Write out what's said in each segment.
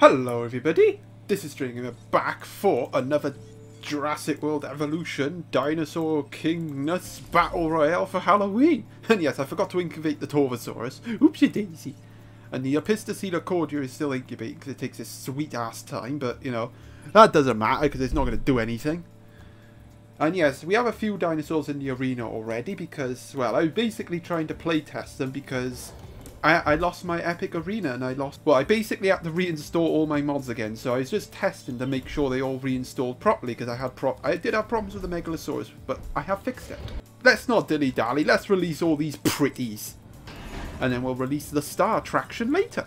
Hello everybody, this is Stranger back for another Jurassic World Evolution Dinosaur Kingness Battle Royale for Halloween. And yes, I forgot to incubate the Torvosaurus. Oopsie daisy. And the Opisthocoelicaudia is still incubating because it takes a sweet ass time, but you know, that doesn't matter because it's not going to do anything. And yes, we have a few dinosaurs in the arena already because, well, I was basically trying to playtest them because I, I lost my Epic Arena and I lost... Well, I basically had to reinstall all my mods again, so I was just testing to make sure they all reinstalled properly because I had pro I did have problems with the Megalosaurus, but I have fixed it. Let's not dilly-dally, let's release all these pretties. And then we'll release the star attraction later.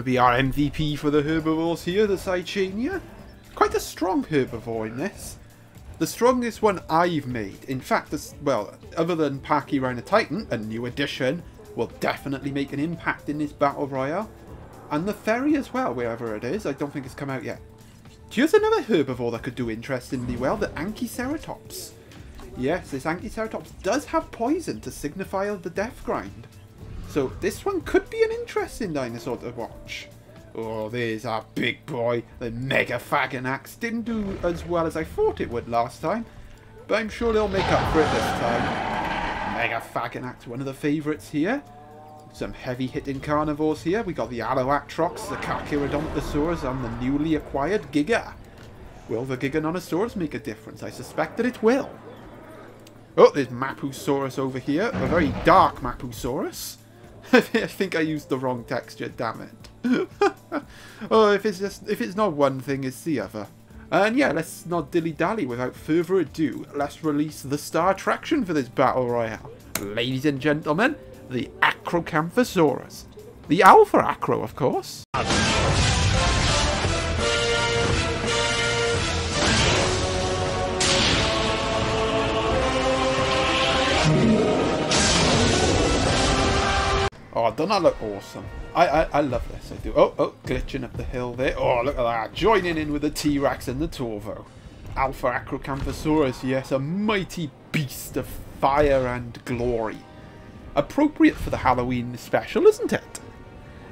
Could be our MVP for the herbivores here, the Saichania. Quite a strong herbivore in this. The strongest one I've made. In fact, this, well, other than Pachyrhinotitan, a new addition, will definitely make an impact in this Battle Royale. And the Fairy as well, wherever it is. I don't think it's come out yet. Here's another herbivore that could do interestingly well, the Anchiceratops. Yes, this Anchiceratops does have poison to signify the death grind. So this one could be an interesting dinosaur to watch. Oh, there's our big boy, the Mega Phaganax. Didn't do as well as I thought it would last time, but I'm sure they'll make up for it this time. Mega Phaganax, one of the favourites here. Some heavy-hitting carnivores here. We got the Alloatrox, the Carcharodontosaurus, and the newly acquired Giga. Will the Giganotosaurus make a difference? I suspect that it will. Oh, there's Mapusaurus over here. A very dark Mapusaurus. I think I used the wrong texture, damn it. oh, if it's just if it's not one thing, it's the other. And yeah, let's not dilly-dally. Without further ado, let's release the star attraction for this battle royale. Ladies and gentlemen, the Acrocanthosaurus. The Alpha Acro, of course. Oh, doesn't that look awesome? I, I, I love this, I do. Oh, oh, glitching up the hill there. Oh, look at that. Joining in with the T-Rex and the Torvo. Alpha Acrocanthosaurus, yes, a mighty beast of fire and glory. Appropriate for the Halloween special, isn't it?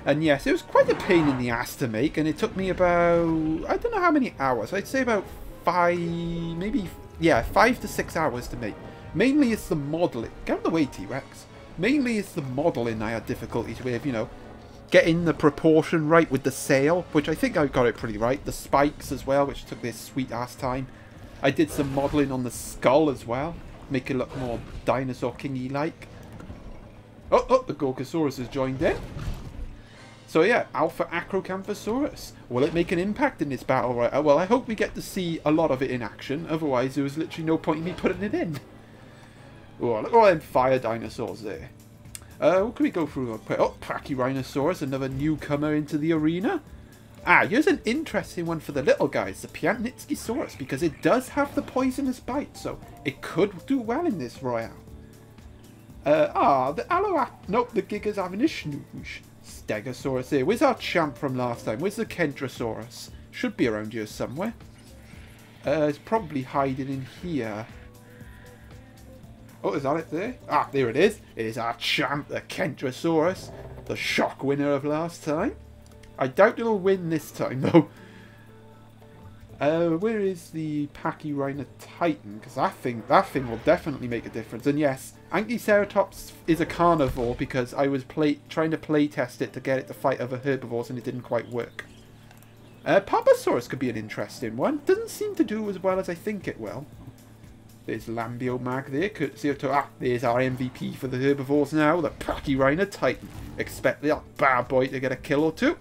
And yes, it was quite a pain in the ass to make, and it took me about, I don't know how many hours. I'd say about five, maybe, yeah, five to six hours to make. Mainly it's the modelling. Get out of the way, T-Rex. Mainly it's the modelling I had difficulties with, you know, getting the proportion right with the sail, which I think I got it pretty right. The spikes as well, which took this sweet ass time. I did some modelling on the skull as well, make it look more dinosaur kingy like. Oh, oh, the Gorgosaurus has joined in. So yeah, Alpha Acrocanthosaurus. Will it make an impact in this battle? Right? Well, I hope we get to see a lot of it in action. Otherwise, there was literally no point in me putting it in. Oh, look at all them fire dinosaurs there. Uh, what can we go through? Oh, Pachyrhinosaurus, another newcomer into the arena. Ah, here's an interesting one for the little guys, the Piatnitzkysaurus, because it does have the poisonous bite, so it could do well in this royale. Uh, ah, the Aloat... Nope, the Giga's having a snooze. Stegosaurus here. Where's our champ from last time? Where's the Kentrosaurus? Should be around here somewhere. Uh, it's probably hiding in here. Oh, is that it there? Ah, there it is. It is our champ, the Kentrosaurus. The shock winner of last time. I doubt it'll win this time, though. Uh, where is the Pachyrhinotitan? Because that thing, that thing will definitely make a difference. And yes, Anchiceratops is a carnivore because I was play, trying to playtest it to get it to fight other herbivores and it didn't quite work. Uh, Papasaurus could be an interesting one. Doesn't seem to do as well as I think it will. There's Lambio Mag there, courtesy of... Ah, there's our MVP for the herbivores now, the Pachyrhina Titan. expect that bad boy to get a kill or two.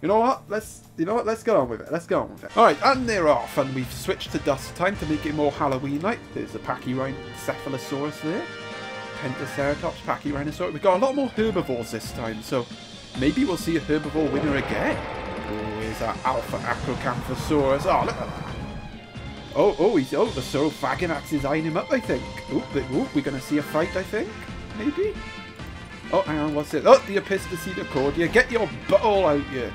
You know what? Let's you know what? Let's get on with it. Let's get on with it. All right, and they're off, and we've switched to dusk time to make it more Halloween-like. There's a Pachyrhinocephalosaurus there, Pentaceratops, Pachyrhinosaurus. We've got a lot more herbivores this time, so maybe we'll see a herbivore winner again. Oh, is that Alpha Acrocanthosaurus? Oh, look at that. Oh, oh, he's oh the Saurophaganax is eyeing him up. I think. Oh, oh, we're gonna see a fight. I think maybe. Oh, hang on, what's it? Oh, the Cordia. Get your butt all out here.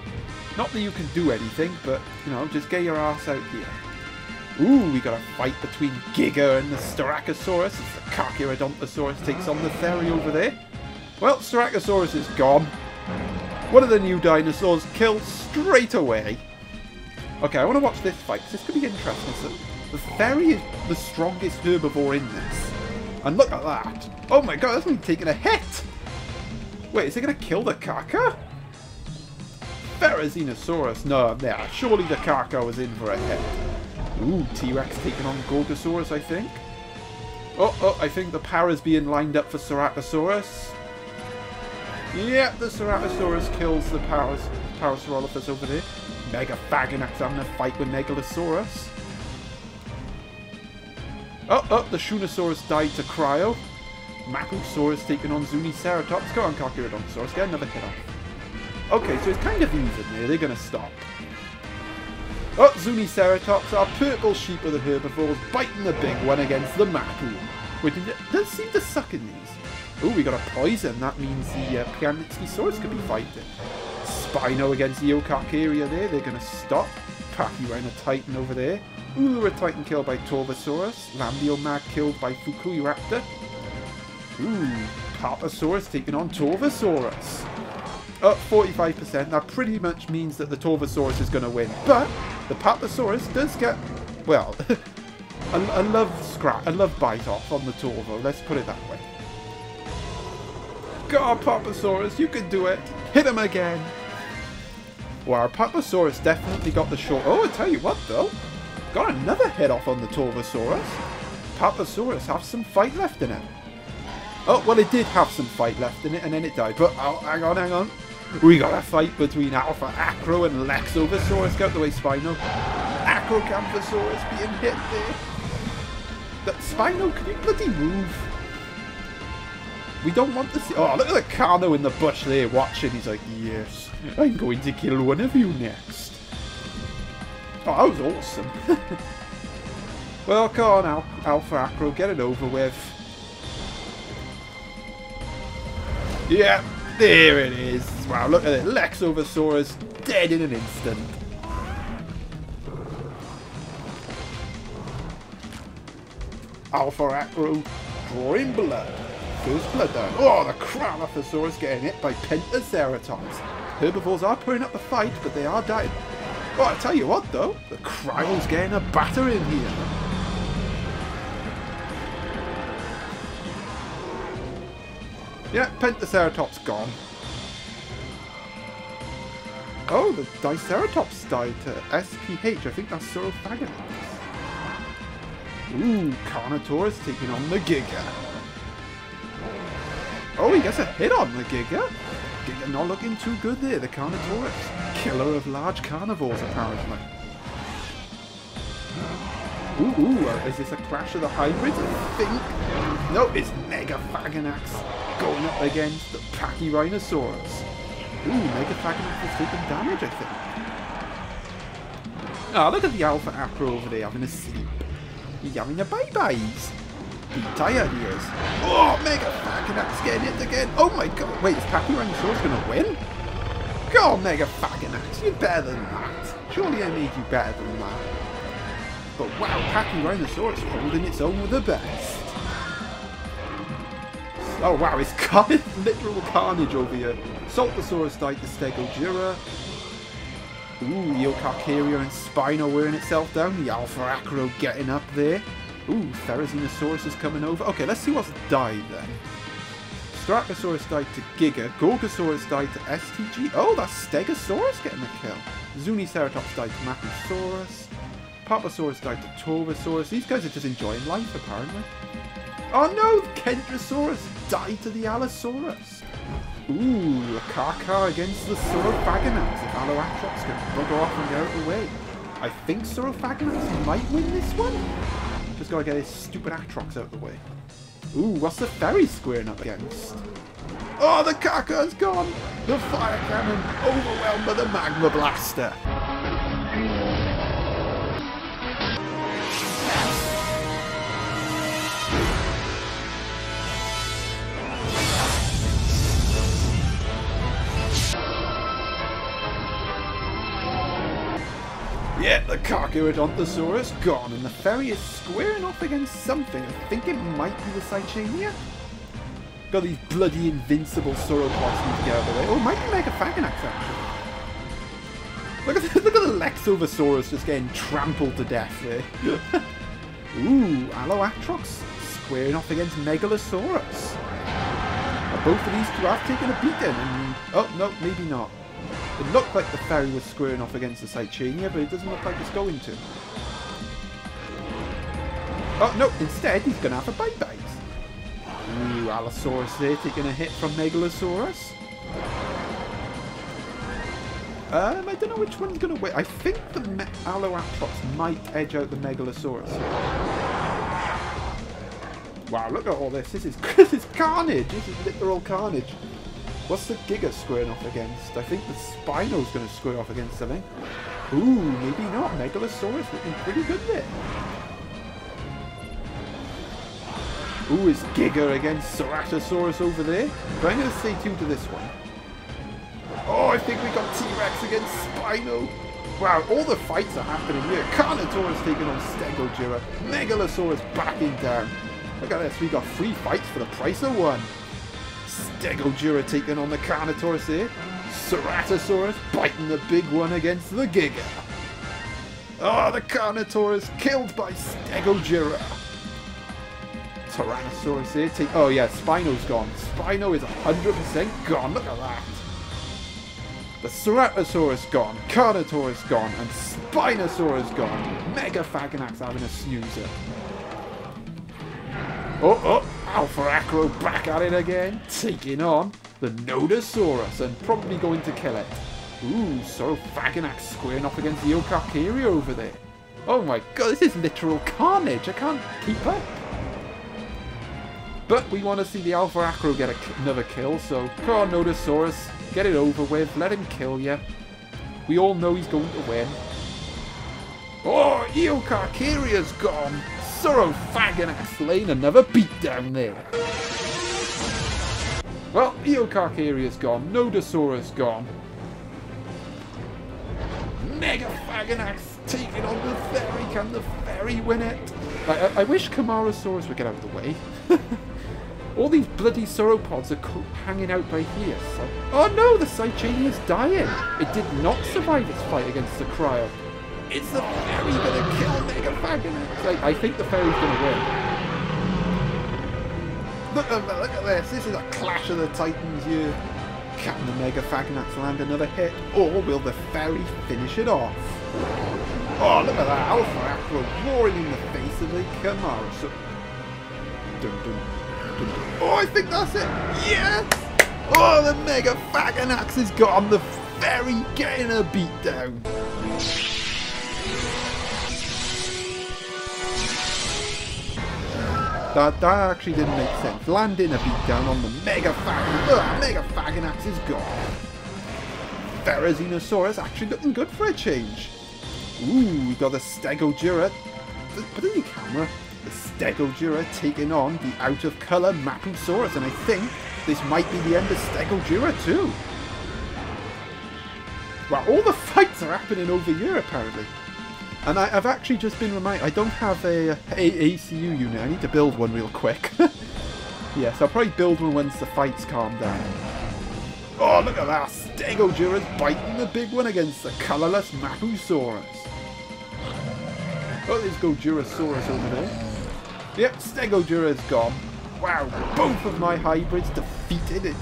Not that you can do anything, but, you know, just get your ass out here. Ooh, we got a fight between Giga and the Styracosaurus as the Carcharodontosaurus takes on the Theria over there. Well, Styracosaurus is gone. One of the new dinosaurs killed straight away. Okay, I want to watch this fight, this could be interesting. The fairy is the strongest herbivore in this. And look at that. Oh my god, that's me taking a hit. Wait, is it going to kill the Kaka? Therizinosaurus. No, yeah, surely the Kaka was in for a hit. Ooh, T-Rex taking on Gorgosaurus, I think. Oh, oh, I think the power's being lined up for Ceratosaurus. Yep, the Ceratosaurus kills the Paras Parasaurolophus over there. Mega Phaganax having a fight with Megalosaurus. Oh, oh, the Shunosaurus died to Cryo. Mapusaurus taking on Zuniceratops. Go on, Carcharodontosaurus, get another hit off. Okay, so it's kind of even there. They're going to stop. Oh, Zuniceratops, our purple sheep of the herbivores, biting the big one against the Mapu. Which does seem to suck in these. Oh, we got a poison. That means the uh, Piatnitzkysaurus could be fighting. Spino against the Eocarcharia there. They're going to stop. Pachyrhino Titan over there. Ulura Titan killed by Torvosaurus. Lambiomag killed by Fukuiraptor. Ooh, Papasaurus taking on Torvosaurus. Up 45%. That pretty much means that the Torvosaurus is going to win. But the Papasaurus does get, well, a, a love scrap, a love bite off on the Torvo. Let's put it that way. Go on, Papasaurus. You can do it. Hit him again. Wow, Papasaurus definitely got the short. Oh, I tell you what, though. Got another hit off on the Torvosaurus. Papasaurus has some fight left in it. Oh, well, it did have some fight left in it, and then it died. But, oh, hang on, hang on. We got a fight between Alpha Acro and Lexovisaurus. Get the way, Spino. Acrocanthosaurus being hit there. That Spino, can you bloody move? We don't want to see... Oh, look at the Carno in the bush there watching. He's like, yes, I'm going to kill one of you next. Oh, that was awesome. well, come on, Al Alpha Acro, get it over with. Yeah, there it is. Wow, look at it. Lexovisaurus dead in an instant. Alpha Acro drawing blood. First blood down. Oh, the Cryolophosaurus getting hit by Pentaceratops. Herbivores are putting up a fight, but they are dying. Oh, I tell you what though, the Cryo's getting a batter in here. Yeah, Pentaceratops gone. Oh, the Diceratops died to SPH. I think that's Saurophaganax. Ooh, Carnotaurus taking on the Giga. Oh, he gets a hit on the Giga. Giga not looking too good there, the Carnotaurus. Killer of large carnivores, apparently. Ooh, ooh, uh, is this a clash of the hybrids? I think. No, it's Mega Phaganax going up against the Pachyrhinosaurus. Ooh, Mega Phaganax is taking damage, I think. Ah, oh, look at the Alpha Acro over there having a sleep. He's having a bye-byes. Tired he is. Oh, Mega Phaganax getting hit again. Oh my god. Wait, is Pachyrhinosaurus going to win? Go on, Mega Phaganax. You're better than that. Surely I made you better than that. But wow, Pachyrhinosaurus holding its own with the best. Oh wow, it's carnage, literal carnage over here. Saltasaurus died to Stegojira. Ooh, Eocarcharia and Spino wearing itself down. The Alpha Acro getting up there. Ooh, Therizinosaurus is coming over. Okay, let's see what's died then. Styracosaurus died to Giga. Gorgosaurus died to STG. Oh, that's Stegosaurus getting a kill. Zuniceratops died to Mapusaurus. Papasaurus died to Torvosaurus. These guys are just enjoying life, apparently. Oh no! Kentrosaurus died to the Allosaurus. Ooh, a Kaka against the Saurophaganax. If Alloatrox can bugger off and get out of the way. I think Saurophaganax might win this one. Gotta get his stupid Atrox out of the way. Ooh, what's the Ferry squaring up against? Oh, the Kaka's gone! The Fire Cannon overwhelmed by the Magma Blaster. Yeah, the Carcharodontosaurus gone, and the ferry is squaring off against something. I think it might be the Saichania. Got these bloody invincible sauropods to get out of the way. Eh? Oh, it might be Megaphaganax, actually. Look at, the, look at the Lexovisaurus just getting trampled to death there. Eh? Ooh, Alloatrox squaring off against Megalosaurus. Now, both of these two have taken a beating, and... Oh, no, maybe not. It looked like the ferry was squaring off against the Saichania, but it doesn't look like it's going to. Oh, no, instead he's going to have a bite-bite. Ooh, Allosaurus there taking a hit from Megalosaurus. Um, I don't know which one's going to win. I think the Me might edge out the Megalosaurus. Wow, look at all this. This is, this is carnage. This is literal carnage. What's the Giga squaring off against? I think the Spino's going to square off against something. Ooh, maybe not. Megalosaurus looking pretty good there. Ooh, is Giga against Ceratosaurus over there? But I'm going to stay tuned to this one. Oh, I think we got T-Rex against Spino. Wow, all the fights are happening here. Carnotaurus taking on Stegogyra. Megalosaurus backing down. Look at this, we got three fights for the price of one. Stegogyra taking on the Carnotaurus here. Ceratosaurus biting the big one against the Giga. Oh, the Carnotaurus killed by Stegogyra. Tyrannosaurus here. Take, oh yeah, Spino's gone. Spino is 100% gone. Look at that. The Ceratosaurus gone, Carnotaurus gone, and Spinosaurus gone. Megaphaganax having a snoozer. Oh, oh, Alpha Acro back at it again, taking on the Nodosaurus and probably going to kill it. Ooh, Saurophaganax squaring off against the Eocarcharia over there. Oh my god, this is literal carnage. I can't keep up. But we want to see the Alpha Acro get another kill, so come on Nodosaurus, get it over with, let him kill you. We all know he's going to win. Oh, Eocarcharia's gone! Saurophaganax laying another beat down there. Well, Eocarcharia's gone, Nodosaurus gone. Megaphaganax taking on the ferry, can the ferry win it? I, I, I wish Camarasaurus would get out of the way. All these bloody sauropods are hanging out by here. So oh no, the is dying. It did not survive its fight against the Cryo. Is the ferry gonna kill Megaphaganax? Like, I think the ferry's gonna win. Look at, look at this. This is a clash of the titans here. Can the Mega Megaphaganax land another hit? Or will the ferry finish it off? Oh, look at that. Alpha Acro roaring in the face of the Kamara. So, dun, dun, Oh, I think that's it. Yes! Oh, the Megaphaganax has got the ferry getting a beat down. That, that actually didn't make sense. Landing a beatdown on the Mega Fag Ugh, Mega Phaganax is gone. Therizinosaurus actually looking good for a change. Ooh, we got a Stegogyra. Put in the camera. The Stegogyra taking on the out of colour Mapusaurus, and I think this might be the end of Stegogyra too. Wow, all the fights are happening over here apparently. And I, have actually just been reminded, I don't have a, a, ACU unit, I need to build one real quick. yes, I'll probably build one once the fights calm down. Oh, look at that! Stegogyra's biting the big one against the colourless Mapusaurus. Oh, there's Gojirasaurus over there. Yep, Stegogyra's gone. Wow, both of my hybrids defeated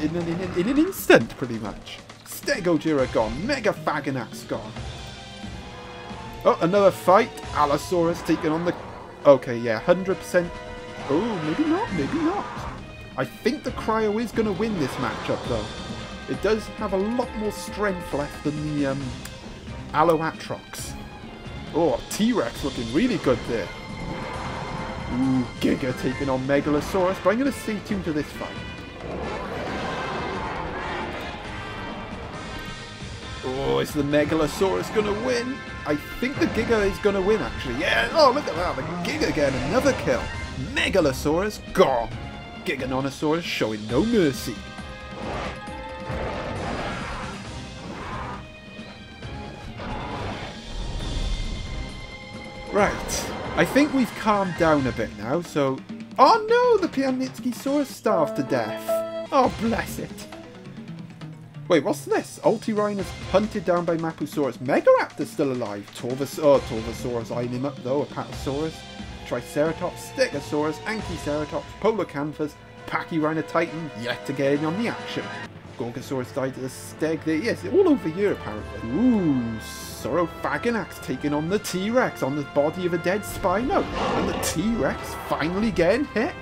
in, in, in, in, in an instant, pretty much. Stegogyra gone, Mega Phaganax gone. Oh, another fight. Allosaurus taking on the... Okay, yeah, 100%. Oh, maybe not, maybe not. I think the Cryo is going to win this matchup, though. It does have a lot more strength left than the um, Alloatrox. Oh, T-Rex looking really good there. Ooh, Giga taking on Megalosaurus, but I'm going to stay tuned to this fight. Is the Megalosaurus going to win? I think the Giga is going to win, actually. Yeah, oh, look at that. The Giga getting another kill. Megalosaurus gone. Giganotosaurus showing no mercy. Right. I think we've calmed down a bit now, so... Oh no, the Piatnitzky starved to death. Oh, bless it. Wait, what's this? Altirhinus hunted down by Mapusaurus. Megaraptor's still alive. Torvus oh, Torvosaurus eyeing him up though. Apatosaurus, Triceratops, Stegosaurus, Anchiceratops, Polacanthus, Pachyrhinotitan yet again on the action. Gorgosaurus died to the steg there. Yes, all over here apparently. Ooh, Saurophaganax taking on the T-Rex on the body of a dead Spino. And the T-Rex finally getting hit.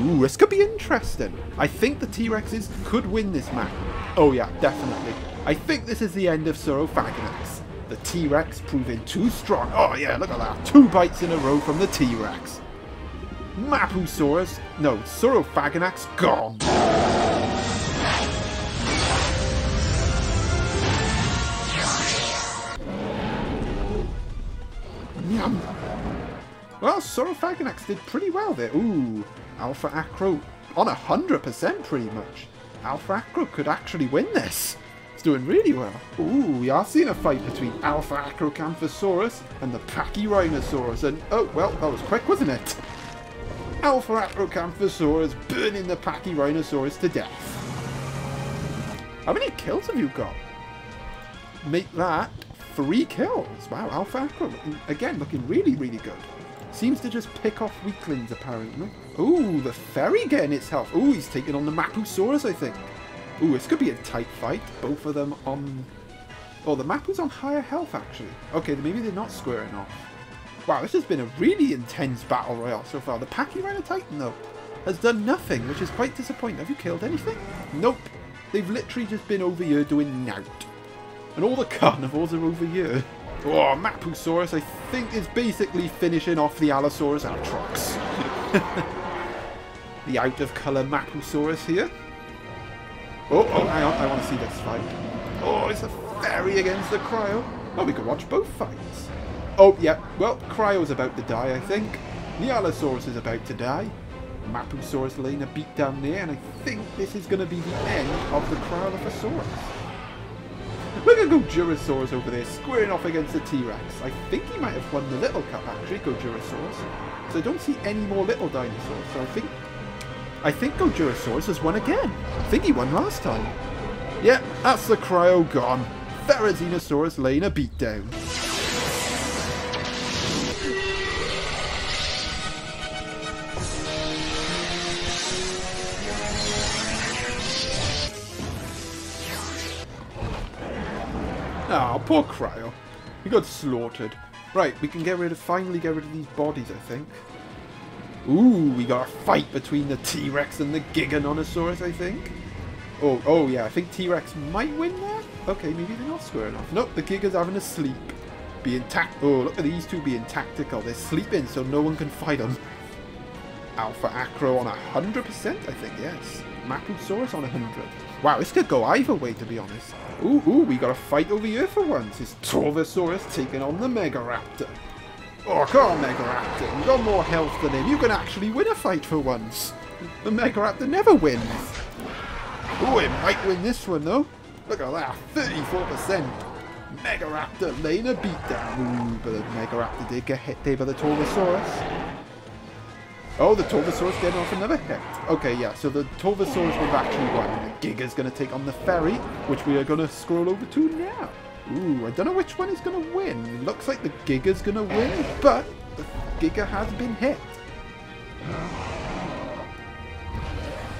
Ooh, this could be interesting. I think the T-Rexes could win this match. Oh yeah, definitely. I think this is the end of Saurophaganax. The T-Rex proving too strong. Oh yeah, look at that. Two bites in a row from the T-Rex. Mapusaurus, no, Saurophaganax gone. Yum. Well, Saurophaganax did pretty well there. Ooh, Alpha Acro on a 100% pretty much. Alpha Acro could actually win this. It's doing really well. Ooh, we are seeing a fight between Alpha Acrocanthosaurus and the Pachyrhinosaurus. And, oh, well, that was quick, wasn't it? Alpha Acrocanthosaurus burning the Pachyrhinosaurus to death. How many kills have you got? Make that three kills. Wow, Alpha Acro, again, looking really, really good. Seems to just pick off weaklings, apparently. Ooh, the Ferry getting its health. Ooh, he's taking on the Mapusaurus, I think. Ooh, this could be a tight fight. Both of them on... Oh, the Mapu's on higher health, actually. Okay, maybe they're not squaring off. Wow, this has been a really intense battle royale so far. The Pachyrhinotitan, though, has done nothing, which is quite disappointing. Have you killed anything? Nope. They've literally just been over here doing nout. And all the carnivores are over here. Oh, Mapusaurus, I think, is basically finishing off the Allosaurus Atrox. the out-of-colour Mapusaurus here. Oh, oh, hang on, I want to see this fight. Oh, it's a fairy against the Cryo. Oh, we can watch both fights. Oh, yeah, well, Cryo's about to die, I think. The Allosaurus is about to die. Mapusaurus laying a beat down there, and I think this is going to be the end of the Cryolophosaurus. Look at Gojirasaurus over there, squaring off against the T-Rex. I think he might have won the Little Cup, actually, Gojirasaurus. So I don't see any more little dinosaurs, so I think... I think Gojirasaurus has won again. I think he won last time. Yeah, that's the Cryo gone. Therizinosaurus laying a beatdown. Oh, poor Cryo. He got slaughtered. Right, we can get rid of, finally get rid of these bodies, I think. Ooh, we got a fight between the T-Rex and the Giganotosaurus, I think. Oh, oh yeah, I think T-Rex might win there? Okay, maybe they're not square enough. Nope, the Giga's having a sleep. Being tact. Oh, look at these two being tactical. They're sleeping so no one can fight them. Alpha Acro on 100%, I think, yes. Mapusaurus on 100. Wow, this could go either way, to be honest. Ooh, ooh, we got a fight over here for once. It's Torvosaurus taking on the Megaraptor. Oh, come on, Megaraptor. You've got more health than him. You can actually win a fight for once. The Megaraptor never wins. Ooh, it might win this one, though. Look at that, 34%. Megaraptor laying a beatdown. Ooh, but the Megaraptor did get hit there by the Torvosaurus. Oh, the Torvosaurus getting off another hit. Okay, yeah, so the Torvosaurus will actually won. Giga's going to take on the Ferry, which we are going to scroll over to now. Ooh, I don't know which one is going to win. Looks like the Giga's going to win, but the Giga has been hit.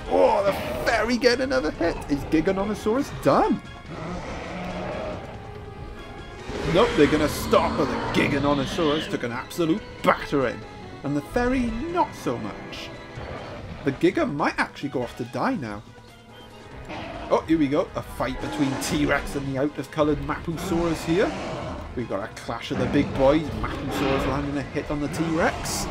Oh, the Ferry getting another hit. Is Giganotosaurus done? Nope, they're going to stop, but the Giganotosaurus took an absolute battering and the ferry not so much. the Giga might actually go off to die now. Oh, here we go. A fight between T-Rex and the out-of-coloured Mapusaurus here. We've got a clash of the big boys. Mapusaurus landing a hit on the T-Rex.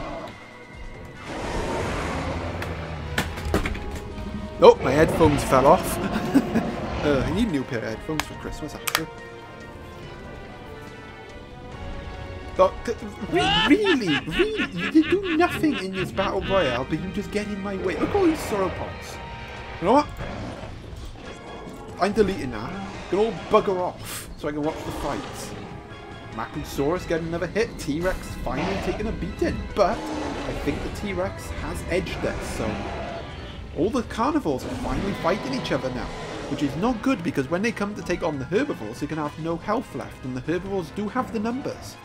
Oh, my headphones fell off. uh, I need a new pair of headphones for Christmas, actually. But, really, really, you do nothing in this battle royale, but you just get in my way. Look at all these sauropods. You know what? I'm deleting that. Can all bugger off so I can watch the fights. Mapusaurus getting another hit. T-Rex finally taking a beating, but I think the T-Rex has edged this, so all the carnivores are finally fighting each other now, which is not good because when they come to take on the herbivores, they're going to have no health left, and the herbivores do have the numbers.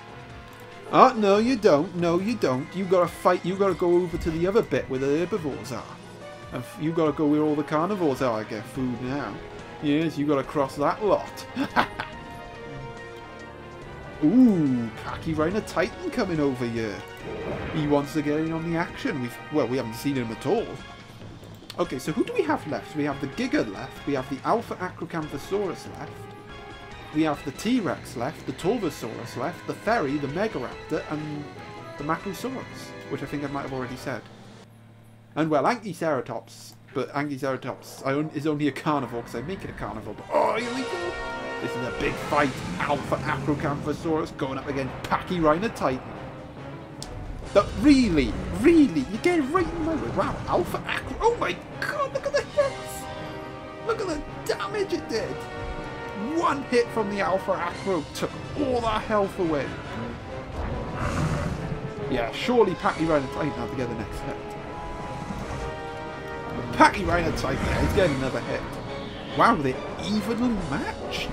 Oh, no you don't, no you don't. You gotta fight, you gotta go over to the other bit where the herbivores are. And you gotta go where all the carnivores are, to get food now. Yes, you gotta cross that lot. Ooh, Pachyrhino Titan coming over here. He wants to get in on the action. We've, well, we haven't seen him at all. Okay, so who do we have left? We have the Giga left, we have the Alpha Acrocanthosaurus left, we have the T-Rex left, the Torvosaurus left, the Ferry, the Megaraptor, and the Mapusaurus, which I think I might have already said. And well, Anchiceratops, but Anchiceratops is only a carnivore because I make it a carnivore, but oh, here we go! This is a big fight. Alpha Acrocanthosaurus going up against Pachyrhino Titan. But really, really, you get right in my way. Wow, Alpha Acro. Oh my god, look at the hits! Look at the damage it did! One hit from the Alpha Acro took all that health away. Yeah, surely Pachyrhino Titan have to get the next hit. Pachyrhino Titan, yeah, he's getting another hit. Wow, they're evenly matched.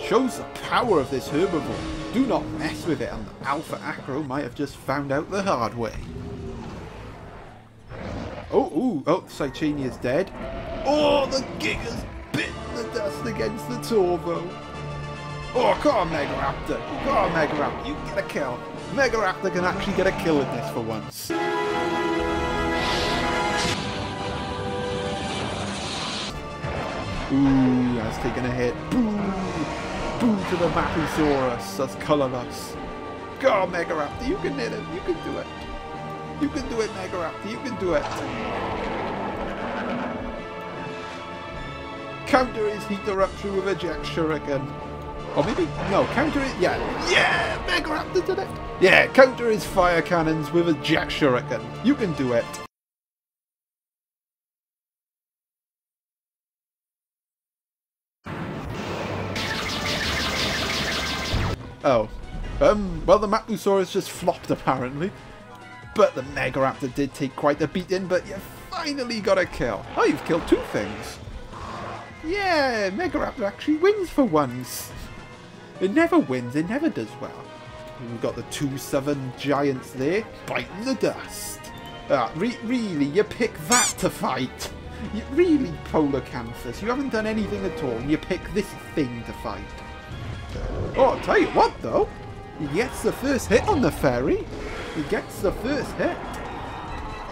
Shows the power of this herbivore. Do not mess with it, and the Alpha Acro might have just found out the hard way. Oh, ooh, oh, Saichini is dead. Oh, the Giga's against the Torvo. Oh, come on, Megaraptor. Come on, Megaraptor. You get a kill. Megaraptor can actually get a kill in this for once. Ooh, that's taking a hit. Boom. Boom to the Mapusaurus. That's colourless. Go, Megaraptor. You can hit him. You can do it. You can do it, Megaraptor. You can do it. Counter his heat eruption with a jet shuriken. Or maybe, no, counter it, yeah. Yeah, Megaraptor did it. Yeah, counter his fire cannons with a jet shuriken. You can do it. Oh. Um, well, the Mapusaurus just flopped, apparently. But the Megaraptor did take quite the beating, but you finally got a kill. Oh, you've killed two things. Yeah, Megaraptor actually wins for once. It never wins, it never does well. We've got the two southern giants there, biting the dust. Ah, re really, you pick that to fight? You, really, Polacanthus, you haven't done anything at all, and you pick this thing to fight. Oh, I'll tell you what though. He gets the first hit on the ferry. He gets the first hit.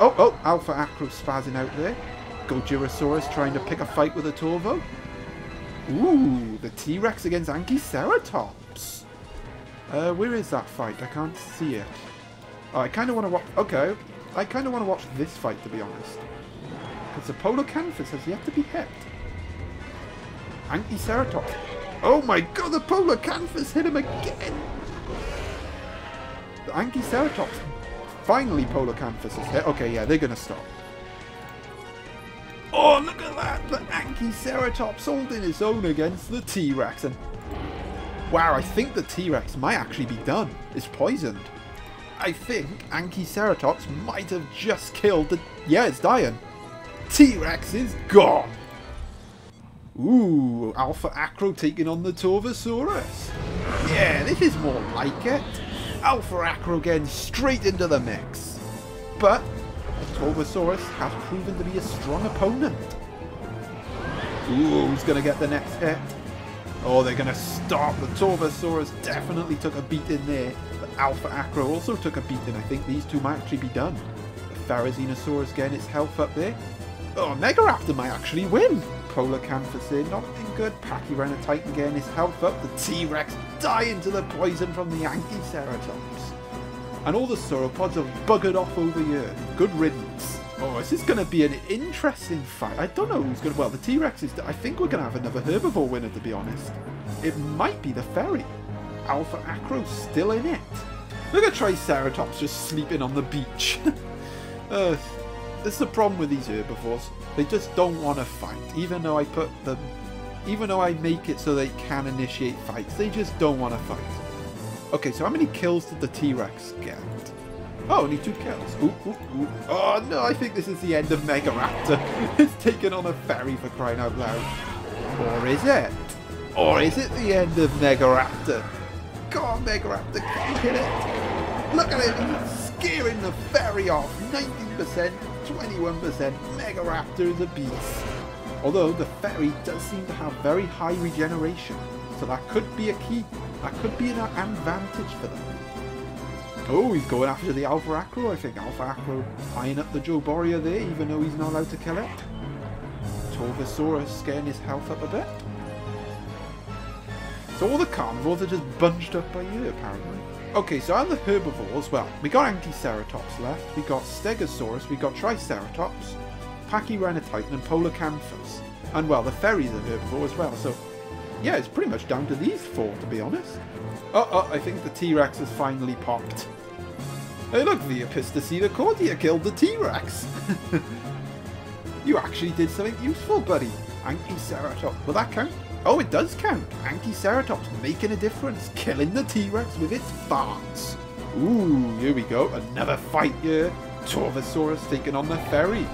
Oh, oh, Alpha Acro spazzing out there. Gojirasaurus trying to pick a fight with a Torvo. Ooh, the T-Rex against Anchiceratops. Uh, where is that fight? I can't see it. Oh, I kind of want to watch... Okay. I kind of want to watch this fight, to be honest. Because the Polacanthus has yet to be hit. Anchiceratops Oh my god, the Polacanthus hit him again! The Anchiceratops. Finally Polacanthus is hit. Okay, yeah, they're gonna stop. Oh, look at that! The Anchiceratops holding his own against the T-Rex. And wow, I think the T-Rex might actually be done. It's poisoned. I think Anchiceratops might have just killed the... Yeah, it's dying. T-Rex is gone. Ooh, Alpha Acro taking on the Torvosaurus. Yeah, this is more like it. Alpha Acro getting straight into the mix. But Torvosaurus has proven to be a strong opponent. Ooh, who's going to get the next hit? Oh, they're going to stop. The Torvosaurus definitely took a beat in there. The Alpha Acro also took a beat in. I think these two might actually be done. The Therizinosaurus getting its health up there. Oh, Megaraptor might actually win. Coelacanthus there, not looking good. Pachyrhinotitan getting his health up. The T-Rex dying to the poison from the Anchiceratops. And all the sauropods have buggered off over here. Good riddance. Oh, this is going to be an interesting fight. I don't know who's going to... Well, the T-Rex is... I think we're going to have another herbivore winner, to be honest. It might be the Ferry. Alpha Acro still in it. Look at Triceratops just sleeping on the beach. uh, this is the problem with these herbivores. They just don't want to fight. Even though I put them... Even though I make it so they can initiate fights, they just don't want to fight. Okay, so how many kills did the T-Rex get? Oh, only two kills. Ooh, ooh, ooh. Oh no, I think this is the end of Megaraptor. it's taken on a ferry for crying out loud. Or is it? Or is it the end of Megaraptor? Come on, Megaraptor, can you hit it? Look at him, he's scaring the ferry off. 19%, 21%. Megaraptor is a beast. Although the ferry does seem to have very high regeneration. So that could be a key. That could be an advantage for them. Oh, he's going after the Alpha Acro, I think. Alpha Acro eyeing up the Jobaria there, even though he's not allowed to kill it. Torvosaurus getting his health up a bit. So all the carnivores are just bunched up by you, apparently. Okay, so on the herbivores, well, we got Anchiceratops left, we got Stegosaurus, we got Triceratops, Pachyrhinotitan and Coelacanthus. And well, the fairies are herbivore as well, so yeah, it's pretty much down to these four, to be honest. Oh, oh, I think the T-Rex has finally popped. Hey look, the Cordia killed the T-Rex! you actually did something useful, buddy. Anchiceratops. Will that count? Oh, it does count. Anchiceratops making a difference, killing the T-Rex with its farts. Ooh, here we go. Another fight here. Torvosaurus taking on the ferry.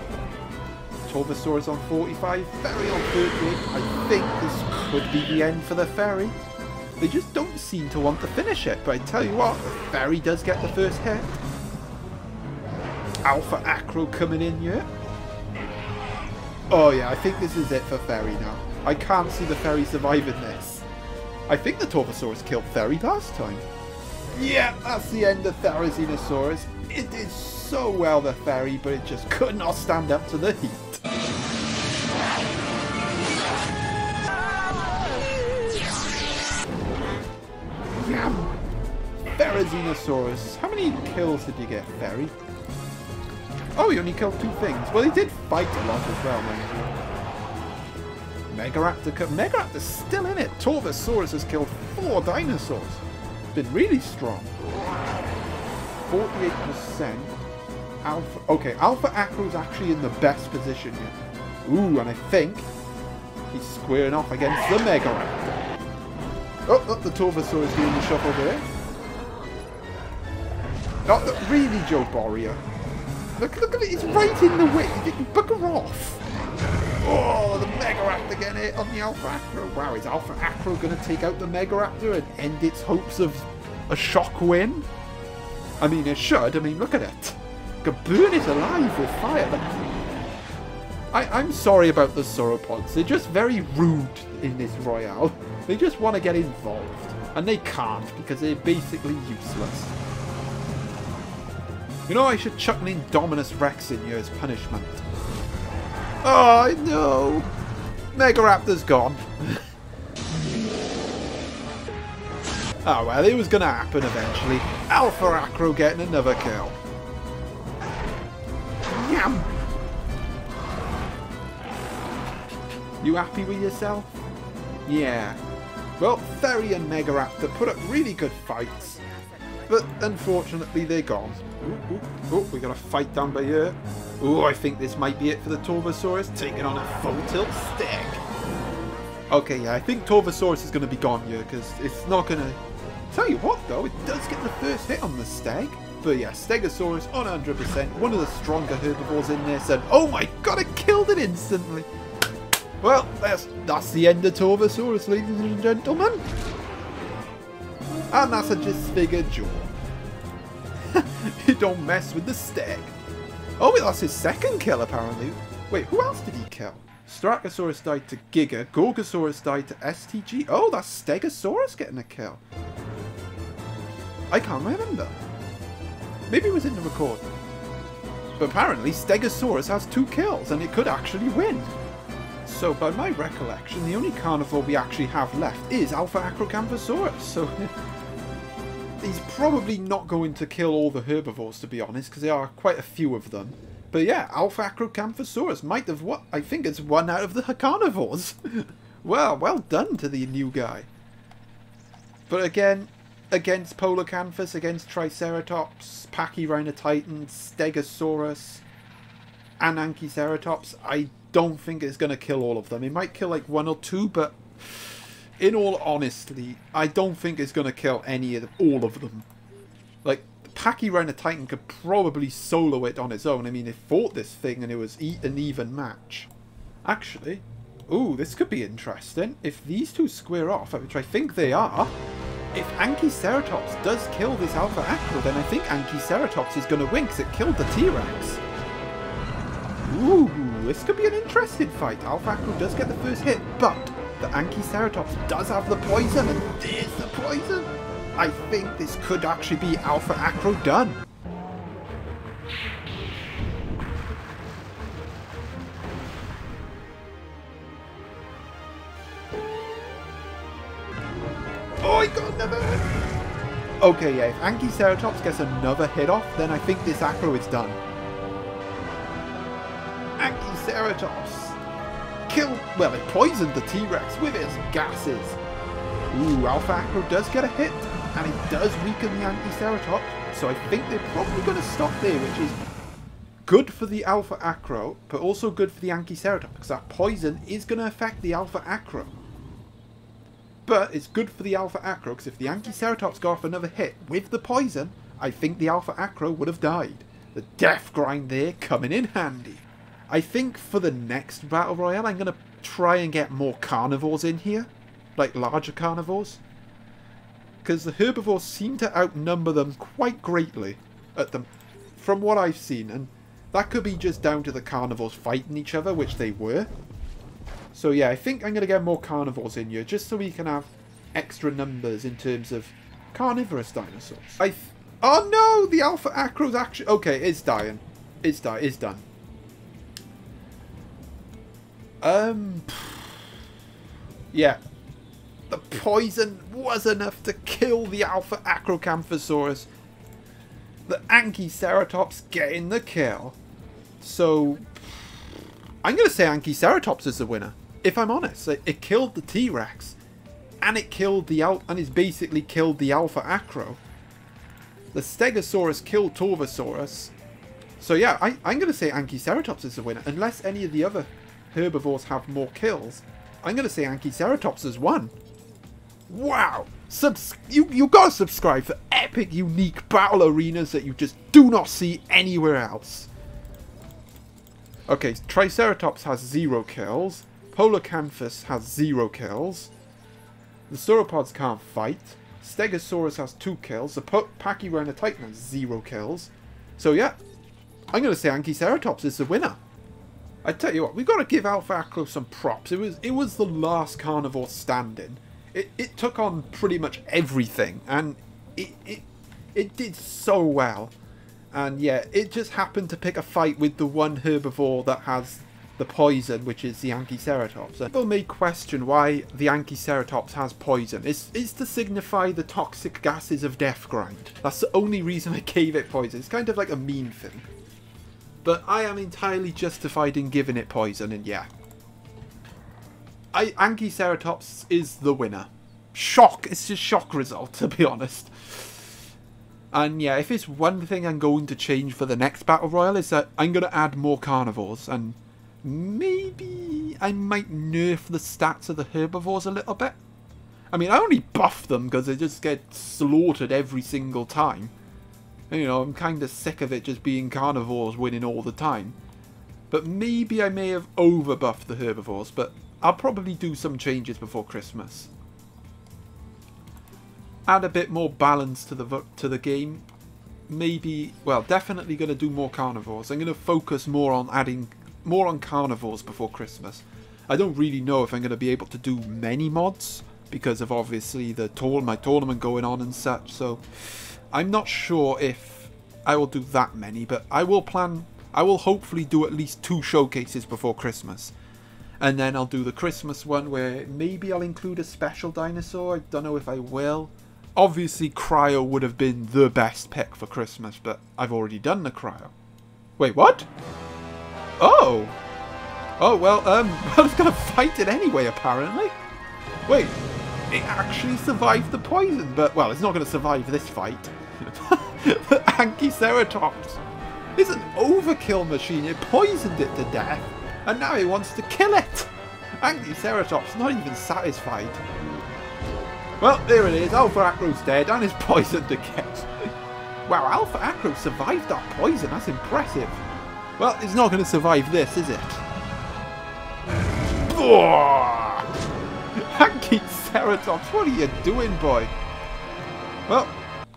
Torvosaurus on 45, ferry on 38. I think this could be the end for the ferry. They just don't seem to want to finish it, but I tell you what, the ferry does get the first hit. Alpha Acro coming in here. Oh yeah, I think this is it for Ferry now. I can't see the Ferry surviving this. I think the Torvosaurus killed Ferry last time. Yeah, that's the end of Therizinosaurus. It did so well, the Ferry, but it just could not stand up to the heat. Therizinosaurus. How many kills did you get, Ferry? Oh, he only killed two things. Well, he did fight a lot as well, man. Megaraptor. Megaraptor's still in it. Torvosaurus has killed four dinosaurs. Been really strong. 48%. Alpha. Okay, Alpha Acro's actually in the best position here. Ooh, and I think he's squaring off against the Megaraptor. Oh, oh the Torvosaurus doing the shuffle there. Not oh, really, Jobaria. Look, look at it, it's right in the way. You can bugger off. Oh, the Megaraptor getting it on the Alpha Acro. Wow, is Alpha Acro going to take out the Megaraptor and end its hopes of a shock win? I mean, it should. I mean, look at it. Could burn it alive with fire. I, I'm sorry about the sauropods. They're just very rude in this Royale. They just want to get involved. And they can't because they're basically useless. You know, I should chuck an Indominus Rex in here as punishment. Oh, no! Megaraptor's gone. oh, well, it was going to happen eventually. Alpha Acro getting another kill. Yum! You happy with yourself? Yeah. Well, Ferry and Megaraptor put up really good fights. But unfortunately, they're gone. Ooh, ooh, oh, we got a fight down by here. Oh, I think this might be it for the Torvosaurus, taking on a full tilt stag. Okay, yeah, I think Torvosaurus is going to be gone here, because it's not going to... Tell you what, though, it does get the first hit on the stag. But yeah, Stegosaurus on 100%, one of the stronger herbivores in this, and oh my god, it killed it instantly! Well, that's, that's the end of Torvosaurus, ladies and gentlemen. And that's a disfigured jaw. you don't mess with the stag. Oh, that's his second kill, apparently. Wait, who else did he kill? Styracosaurus died to Giga, Gorgosaurus died to STG. Oh, that's Stegosaurus getting a kill. I can't remember. Maybe it was in the recording. But apparently Stegosaurus has two kills and it could actually win. So by my recollection, the only carnivore we actually have left is Alpha Acrocanthosaurus. So he's probably not going to kill all the herbivores to be honest, because there are quite a few of them. But yeah, Alpha Acrocanthosaurus might have what I think it's one out of the carnivores. well, well done to the new guy. But again, against Polacanthus, against Triceratops, Pachyrhinotitan, Stegosaurus, and Anchiceratops, I don't think it's going to kill all of them. It might kill like one or two, but in all honesty, I don't think it's going to kill any of all of them. Like, Pachyrhinotitan could probably solo it on its own. I mean, it fought this thing and it was an even match. Actually, ooh, this could be interesting. If these two square off, which I think they are, if Anchiceratops does kill this Alpha Acro, then I think Anchiceratops is going to win because it killed the T-Rex. Ooh, this could be an interesting fight. Alpha Acro does get the first hit, but the Anchiceratops does have the poison, and there's the poison. I think this could actually be Alpha Acro done. Oh, I got another Okay, yeah, if Anchiceratops gets another hit off, then I think this Acro is done. Anchiceratops! Kill, well, it poisoned the T-Rex with its gases. Ooh, Alpha Acro does get a hit, and it does weaken the Anchiceratops, so I think they're probably going to stop there, which is good for the Alpha Acro, but also good for the Anchiceratops, because that poison is going to affect the Alpha Acro. But it's good for the Alpha Acro, because if the Anchiceratops got off another hit with the poison, I think the Alpha Acro would have died. The death grind there coming in handy. I think for the next Battle Royale, I'm going to try and get more carnivores in here. Like larger carnivores. Because the herbivores seem to outnumber them quite greatly at them, from what I've seen. And that could be just down to the carnivores fighting each other, which they were. So yeah, I think I'm going to get more carnivores in here, just so we can have extra numbers in terms of carnivorous dinosaurs. I oh no, the Alpha Acro's actually... Okay, it's dying. It's, di it's done. Um, yeah. The poison was enough to kill the Alpha Acrocanthosaurus. The Anchiceratops getting the kill. So, I'm going to say Anchiceratops is the winner. If I'm honest, it, it killed the T-Rex. And it killed the Al and it's basically killed the Alpha Acro. The Stegosaurus killed Torvosaurus. So yeah, I, I'm going to say Anchiceratops is the winner. Unless any of the other herbivores have more kills, I'm going to say Anchiceratops has won. Wow! Subs you, you got to subscribe for epic, unique battle arenas that you just do not see anywhere else. Okay, Triceratops has zero kills. Polacanthus has zero kills. The sauropods can't fight. Stegosaurus has two kills. The Pachyrhinotitan has zero kills. So yeah, I'm going to say Anchiceratops is the winner. I tell you what, we've got to give Alpha Acro some props. It was it was the last carnivore standing. It, it took on pretty much everything, and it, it, it did so well. And yeah, it just happened to pick a fight with the one herbivore that has the poison, which is the Anchiceratops. People may question why the Anchiceratops has poison. It's, it's to signify the toxic gases of death grind. That's the only reason I gave it poison. It's kind of like a mean thing. But I am entirely justified in giving it poison, and yeah. I, Anchiceratops is the winner. Shock! It's a shock result, to be honest. And yeah, if it's one thing I'm going to change for the next Battle Royale, is that I'm going to add more carnivores. And maybe I might nerf the stats of the herbivores a little bit. I mean, I only buff them because they just get slaughtered every single time. You know, I'm kind of sick of it just being carnivores winning all the time. But maybe I may have overbuffed the herbivores, but I'll probably do some changes before Christmas. Add a bit more balance to the to the game. Maybe, well, definitely going to do more carnivores. I'm going to focus more on adding more on carnivores before Christmas. I don't really know if I'm going to be able to do many mods because of obviously the tour my tournament going on and such. So I'm not sure if I will do that many, but I will plan I will hopefully do at least two showcases before Christmas. And then I'll do the Christmas one where maybe I'll include a special dinosaur. I don't know if I will. Obviously, Cryo would have been the best pick for Christmas, but I've already done the Cryo. Wait, what? Oh! Oh, well, um, I was going to fight it anyway, apparently. Wait, it actually survived the poison, but, well, it's not going to survive this fight. the Anchiceratops is an overkill machine. It poisoned it to death, and now it wants to kill it. Anchiceratops not even satisfied. Well, there it is. Alpha Acro's dead and is poisoned again. wow, Alpha Acro survived that poison. That's impressive. Well, it's not going to survive this, is it? Anchiceratops, what are you doing, boy? Well,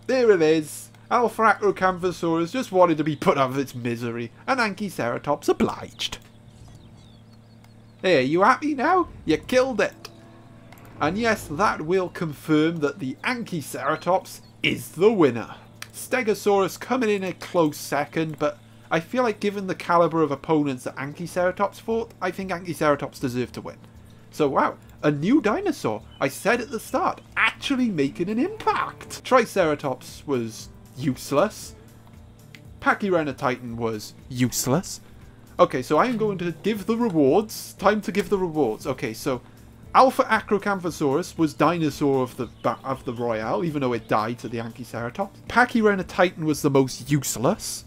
there it is. Alpha Acrocanthosaurus just wanted to be put out of its misery, and Anchiceratops obliged. Hey, you happy now? You killed it. And yes, that will confirm that the Anchiceratops is the winner. Stegosaurus coming in a close second, but I feel like given the caliber of opponents that Anchiceratops fought, I think Anchiceratops deserved to win. So wow, a new dinosaur, I said at the start, actually making an impact. Triceratops was useless. Pachyrhinotitan was useless. Okay, so I am going to give the rewards. Time to give the rewards. Okay, so Alpha Acrocanthosaurus was dinosaur of the of the Royale, even though it died to the Anchiceratops. Pachyrhinotitan was the most useless.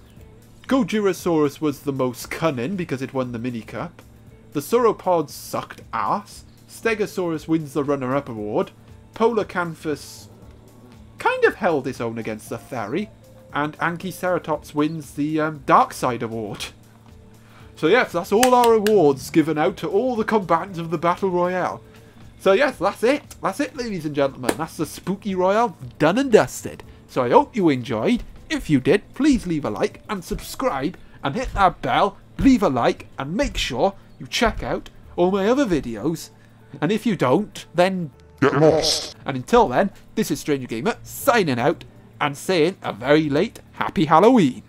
Gojirasaurus was the most cunning because it won the mini cup. The Sauropods sucked ass. Stegosaurus wins the runner-up award. Polacanthus kind of held its own against the Theri. And Anchiceratops wins the um, Dark Side award. So yes, that's all our awards given out to all the combatants of the Battle Royale. So yes, that's it. That's it, ladies and gentlemen. That's the Spooky Royale done and dusted. So I hope you enjoyed. If you did, please leave a like and subscribe and hit that bell, leave a like and make sure you check out all my other videos. And if you don't, then Get lost. And until then, this is Stranger Gamer signing out and saying a very late Happy Halloween.